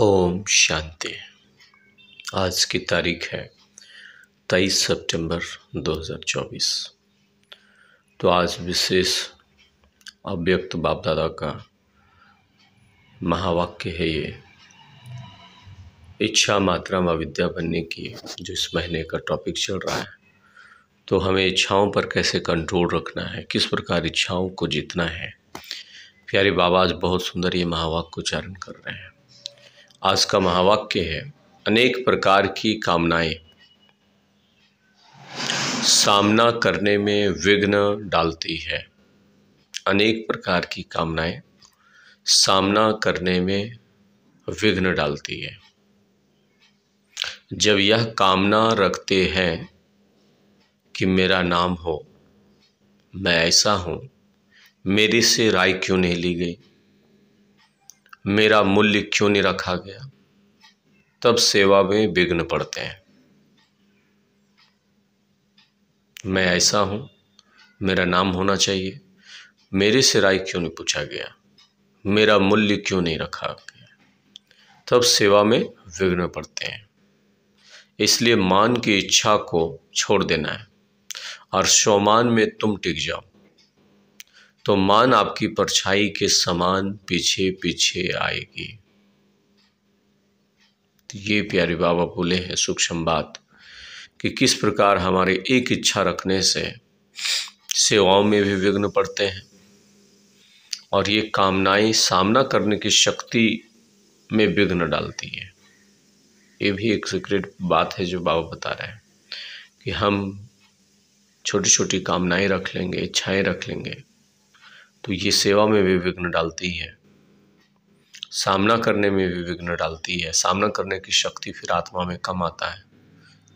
ओम शांति। आज की तारीख है तेईस सितंबर 2024 तो आज विशेष अव्यक्त बाप दादा का महावाक्य है ये, इच्छा मात्रा में विद्या बनने की जो इस महीने का टॉपिक चल रहा है तो हमें इच्छाओं पर कैसे कंट्रोल रखना है, किस प्रकार इच्छाओं को जीतना है। प्यारे बाबा, आज बहुत सुंदर ये महावाक्य उच्चारण कर रहे हैं। आज का महावाक्य है, अनेक प्रकार की कामनाएँ। सामना करने में विघ्न डालती है। अनेक प्रकार की कामनाएँ सामना करने में विघ्न डालती है। जब यह कामना रखते हैं कि मेरा नाम हो, मैं ऐसा हूँ, मेरे से राय क्यों नहीं ली गई? मेरा मूल्य क्यों नहीं रखा गया? तब सेवा में विघ्न पड़ते हैं। मैं ऐसा हूँ, मेरा नाम होना चाहिए। मेरे से राय क्यों नहीं पूछा गया? मेरा मूल्य क्यों नहीं रखा गया? तब सेवा में विघ्न पड़ते हैं। इसलिए मान की इच्छा को छोड़ देना है और शोमान में तुम टिक जाओ। तो मान आपकी परछाई के समान पीछे पीछे आएगी। तो ये प्यारे बाबा बोले हैं, सूक्ष्म बात, कि किस प्रकार हमारे एक इच्छा रखने से सेवाओं में भी विघ्न पड़ते हैं और ये कामनाएँ सामना करने की शक्ति में विघ्न डालती है। ये भी एक सीक्रेट बात है जो बाबा बता रहे हैं, कि हम छोटी छोटी कामनाएँ रख लेंगे, इच्छाएँ रख लेंगे तो ये सेवा में भी विघ्न डालती है। सामना करने में भी विघ्न डालती है। सामना करने की शक्ति फिर आत्मा में कम आता है,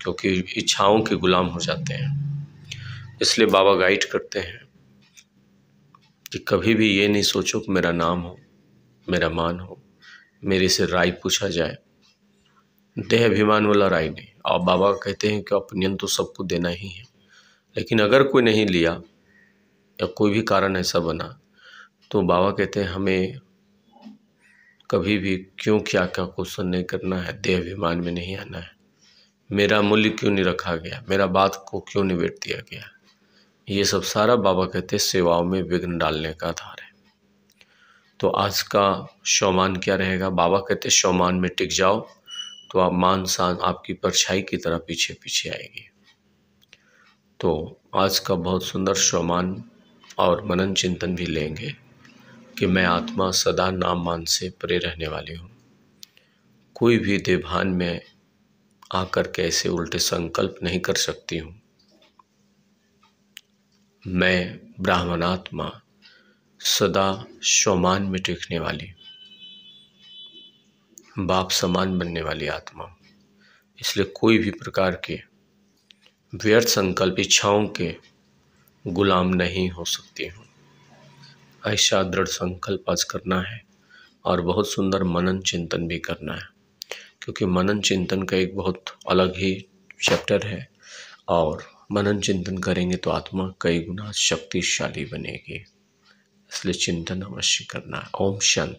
क्योंकि इच्छाओं के गुलाम हो जाते हैं। इसलिए बाबा गाइड करते हैं कि कभी भी ये नहीं सोचो कि मेरा नाम हो, मेरा मान हो, मेरे से राय पूछा जाए। देह अभिमान वाला राय नहीं। और बाबा कहते हैं कि ओपिनियन तो सबको देना ही है। लेकिन अगर कोई नहीं लिया या कोई भी कारण ऐसा बना तो बाबा कहते हैं, हमें कभी भी क्यों क्या क्या क्वेश्चन नहीं करना है, देह अभिमान में नहीं आना है। मेरा मूल्य क्यों नहीं रखा गया? मेरा बात को क्यों नहीं निबेट दिया गया? ये सब सारा बाबा कहते सेवाओं में विघ्न डालने का आधार है। तो आज का शौमान क्या रहेगा? बाबा कहते शौमान में टिक जाओ तो आप मान सान आपकी परछाई की तरह पीछे पीछे आएगी। तो आज का बहुत सुंदर शौमान और मनन चिंतन भी लेंगे कि मैं आत्मा सदा नाम मान से परे रहने वाली हूँ। कोई भी देभान में आकर के ऐसे उल्टे संकल्प नहीं कर सकती हूँ। मैं ब्राह्मणात्मा सदा शोमान में टिकने वाली, बाप समान बनने वाली आत्मा इसलिए कोई भी प्रकार के व्यर्थ संकल्प, इच्छाओं के गुलाम नहीं हो सकती हूँ। ऐसा दृढ़ संकल्प आज करना है और बहुत सुंदर मनन चिंतन भी करना है, क्योंकि मनन चिंतन का एक बहुत अलग ही चैप्टर है और मनन चिंतन करेंगे तो आत्मा कई गुना शक्तिशाली बनेगी, इसलिए चिंतन अवश्य करना है। ओम शांति।